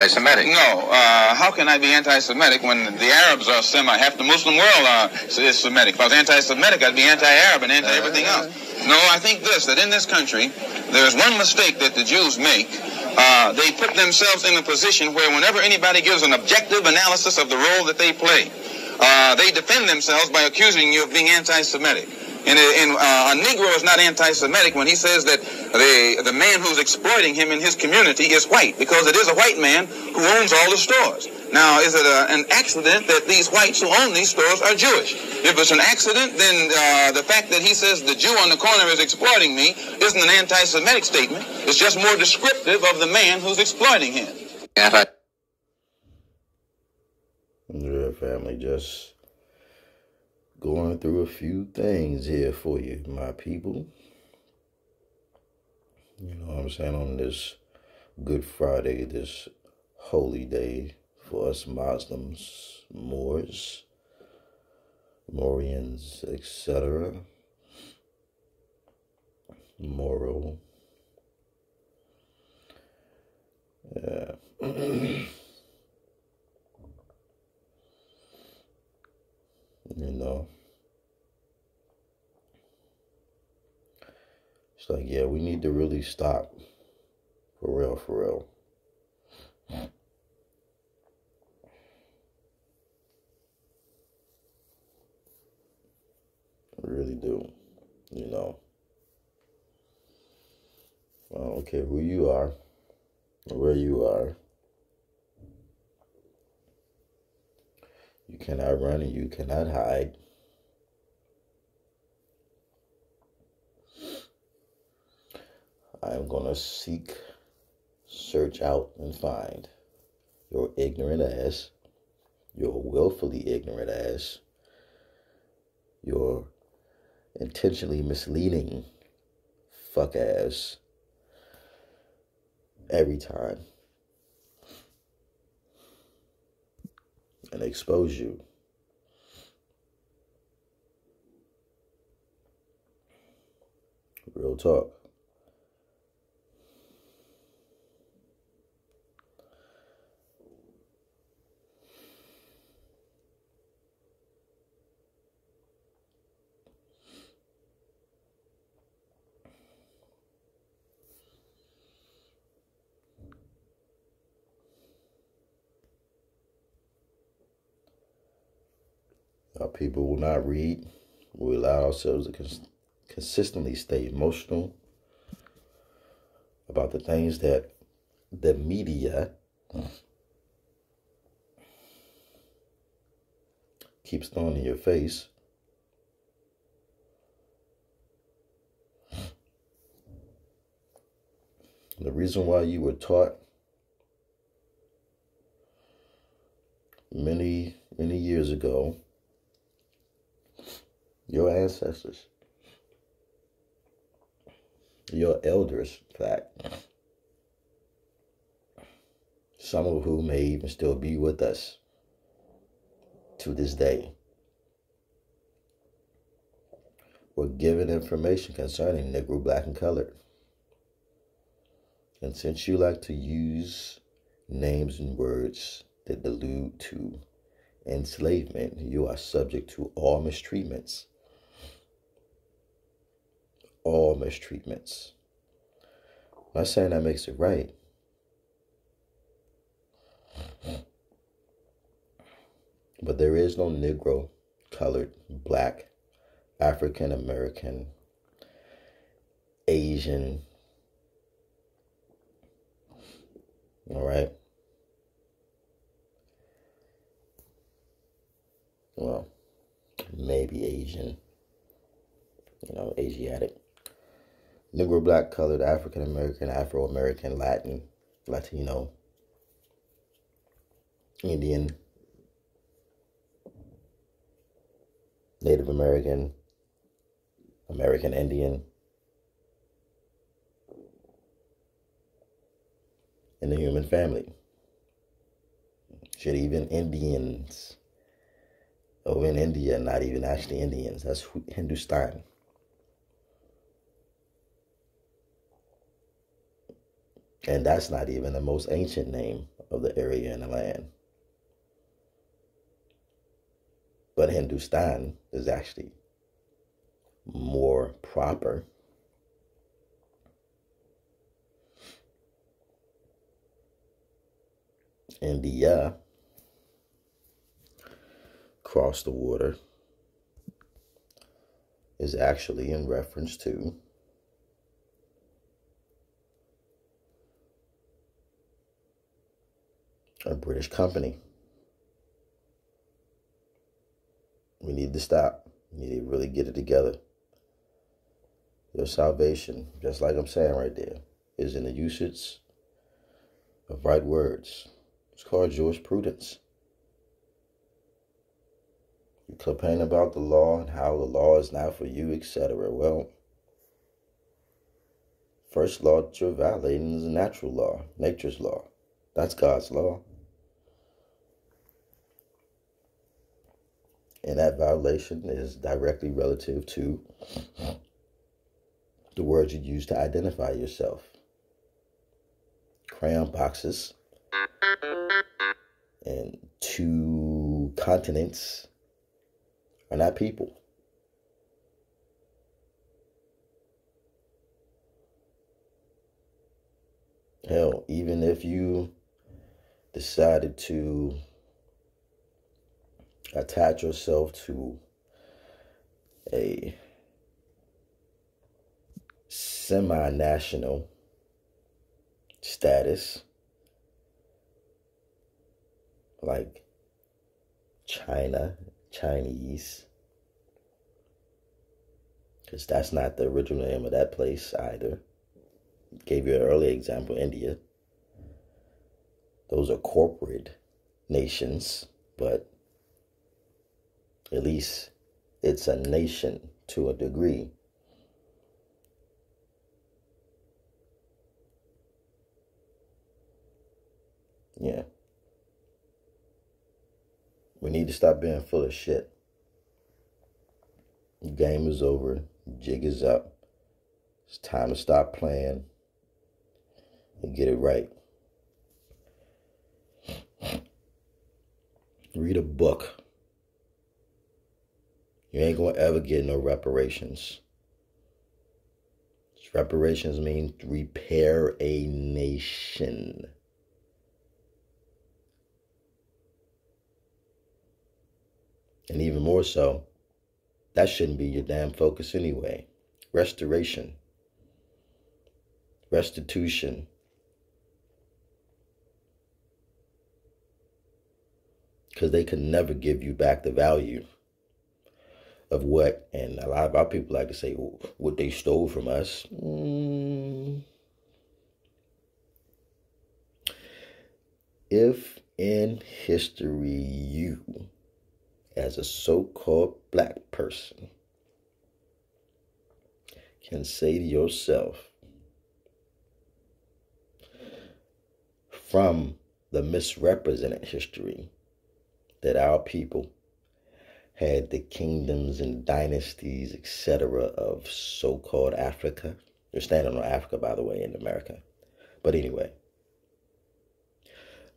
anti-Semitic. No. Uh, how can I be anti-Semitic when the Arabs are semi, half the Muslim world are, is Semitic? If I was anti-Semitic, I'd be anti-Arab and anti-everything else. No, I think this, that in this country, there's one mistake that the Jews make. Uh, they put themselves in a position where whenever anybody gives an objective analysis of the role that they play, uh, they defend themselves by accusing you of being anti-Semitic. And, and uh, a Negro is not anti-Semitic when he says that the the man who's exploiting him in his community is white, because it is a white man who owns all the stores. Now, is it a, an accident that these whites who own these stores are Jewish? If it's an accident, then uh, the fact that he says the Jew on the corner is exploiting me isn't an anti-Semitic statement. It's just more descriptive of the man who's exploiting him. Anti. Yeah, family, just going through a few things here for you, my people. You know what I'm saying? On this Good Friday, this holy day for us Muslims, Moors, Morians, etc. Moral. Yeah. you know. It's like, yeah, we need to really stop. For real, for real. Really do. You know. I don't care who you are where you are. You cannot run and you cannot hide. I am going to seek, search out, and find your ignorant ass, your willfully ignorant ass, your intentionally misleading fuck ass every time and expose you. Real talk. Our people will not read. We allow ourselves to cons- consistently stay emotional about the things that the media keeps throwing in your face. The reason why you were taught many, many years ago your ancestors, your elders, in fact, some of whom may even still be with us to this day, were given information concerning Negro, Black, and Colored. And since you like to use names and words that allude to enslavement, you are subject to all mistreatments all mistreatments. I'm not saying that makes it right. But there is no Negro, colored, black, African American, Asian. All right. Well, maybe Asian, you know, Asiatic. Negro, black, colored, African American, Afro American, Latin, Latino, Indian, Native American, American Indian, in the human family. Should even Indians over in India, not even actually Indians, that's Hindustan. And that's not even the most ancient name of the area and the land. But Hindustan is actually more proper. India cross the water is actually in reference to a British company. We need to stop. We need to really get it together. Your salvation, just like I'm saying right there, is in the usage of right words. It's called jurisprudence. You complain about the law and how the law is not for you, etc. Well, first law that you're violating is natural law, nature's law. That's God's law. And that violation is directly relative to the words you use to identify yourself. Crayon boxes and two continents are not people. Hell, even if you decided to attach yourself to a semi national status like China, Chinese, because that's not the original name of that place either. Gave you an early example, India. Those are corporate nations, but at least it's a nation to a degree. Yeah. We need to stop being full of shit. Game is over. Jig is up. It's time to stop playing and get it right. Read a book. You ain't gonna ever get no reparations. Reparations mean repair a nation. And even more so, that shouldn't be your damn focus anyway. Restoration, restitution. Because they can never give you back the value of what, and a lot of our people like to say, what they stole from us. Mm. If in history you as a so called black person can say to yourself from the misrepresented history that our people had the kingdoms and dynasties, etc., of so called Africa. They're standing on Africa, by the way, in America. But anyway.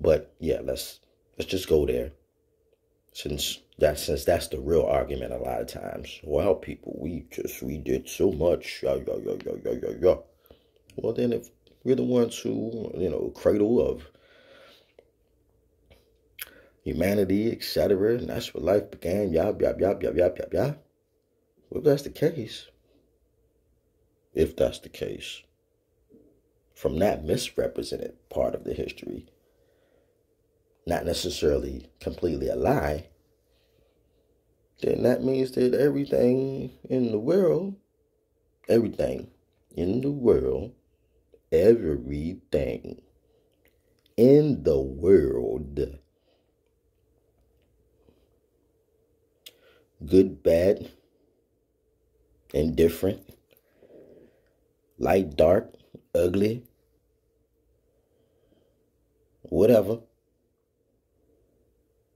But yeah, let's let's just go there since that since that's the real argument a lot of times. Well, people, we just we did so much. Yeah, yeah, yeah, yeah, yeah, yeah, yeah. Well, then if we're the ones who, you know, cradle of humanity, etc., and that's where life began, yap, yap, yap, yap, yap, yap, yap. Well, if that's the case, if that's the case, from that misrepresented part of the history, not necessarily completely a lie, then that means that everything in the world, everything in the world, everything in the world, good, bad, indifferent, light, dark, ugly, whatever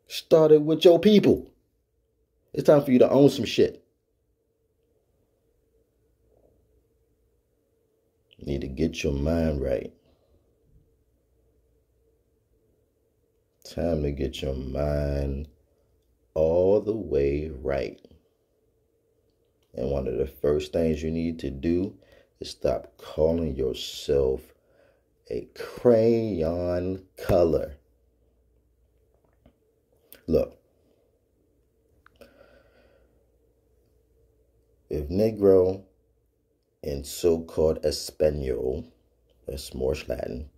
started with your people. It's time for you to own some shit. Need to get your mind right. time to get your mind all the way right. And one of the first things you need to do is stop calling yourself a crayon color. Look, if Negro and so called Espanol, that's Moorish Latin,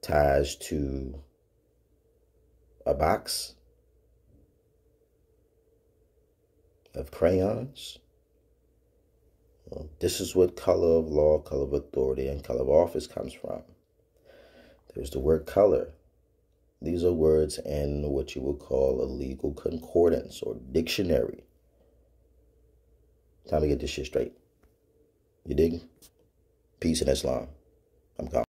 ties to a box of crayons. Well, this is what color of law, color of authority, and color of office comes from. There's the word color. These are words in what you would call a legal concordance or dictionary. Time to get this shit straight. You dig? Peace and Islam. I'm calm.